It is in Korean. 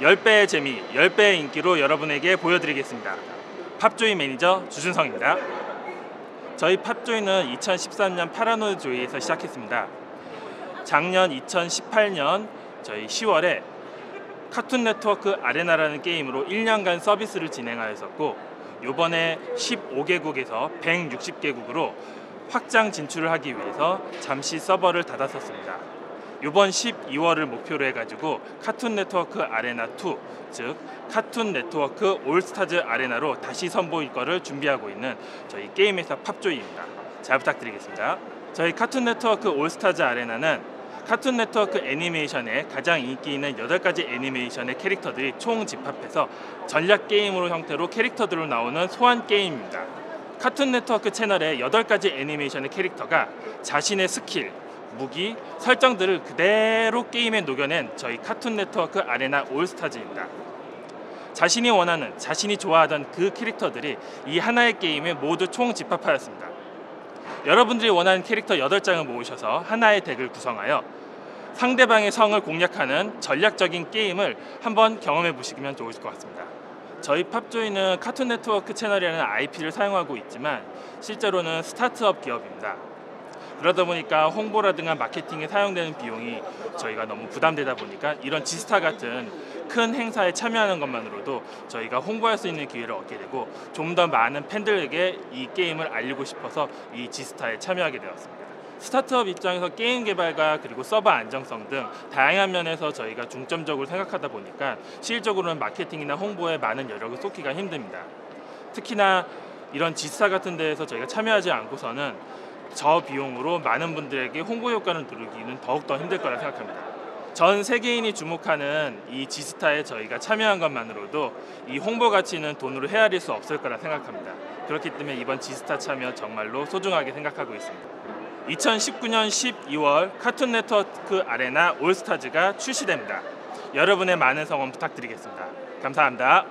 10배의 재미, 10배의 인기로 여러분에게 보여드리겠습니다. 팝조이 매니저 주준성입니다. 저희 팝조이는 2013년 Paranoid Joy에서 시작했습니다. 작년 2018년 저희 10월에 카툰 네트워크 아레나라는 게임으로 1년간 서비스를 진행하였었고 이번에 15개국에서 160개국으로 확장 진출을 하기 위해서 잠시 서버를 닫았었습니다. 이번 12월을 목표로 해가지고 카툰 네트워크 아레나 2, 즉 카툰 네트워크 올스타즈 아레나로 다시 선보일 거를 준비하고 있는 저희 게임 회사 팝조이입니다. 잘 부탁드리겠습니다. 저희 카툰 네트워크 올스타즈 아레나는 카툰 네트워크 애니메이션에 가장 인기 있는 8가지 애니메이션의 캐릭터들이 총 집합해서 전략 게임으로 형태로 캐릭터들로 나오는 소환 게임입니다. 카툰 네트워크 채널의 8가지 애니메이션의 캐릭터가 자신의 스킬, 무기, 설정들을 그대로 게임에 녹여낸 저희 카툰 네트워크 아레나 올스타즈입니다. 자신이 원하는, 자신이 좋아하던 그 캐릭터들이 이 하나의 게임에 모두 총 집합하였습니다. 여러분들이 원하는 캐릭터 8장을 모으셔서 하나의 deck을 구성하여 상대방의 성을 공략하는 전략적인 게임을 한번 경험해 보시면 좋을 것 같습니다. 저희 팝조이는 카툰 네트워크 채널이라는 IP를 사용하고 있지만 실제로는 스타트업 기업입니다. 그러다 보니까 홍보라든가 마케팅에 사용되는 비용이 저희가 너무 부담되다 보니까 이런 지스타 같은 큰 행사에 참여하는 것만으로도 저희가 홍보할 수 있는 기회를 얻게 되고 좀 더 많은 팬들에게 이 게임을 알리고 싶어서 이 지스타에 참여하게 되었습니다. 스타트업 입장에서 게임 개발과 그리고 서버 안정성 등 다양한 면에서 저희가 중점적으로 생각하다 보니까 실질적으로는 마케팅이나 홍보에 많은 여력을 쏟기가 힘듭니다. 특히나 이런 지스타 같은 데에서 저희가 참여하지 않고서는 저 비용으로 많은 분들에게 홍보 효과를 누르기는 더욱더 힘들 거라 생각합니다. 전 세계인이 주목하는 이 지스타에 저희가 참여한 것만으로도 이 홍보 가치는 돈으로 헤아릴 수 없을 거라 생각합니다. 그렇기 때문에 이번 지스타 참여 정말로 소중하게 생각하고 있습니다. 2019년 12월 카툰 네트워크 아레나 올스타즈가 출시됩니다. 여러분의 많은 성원 부탁드리겠습니다. 감사합니다.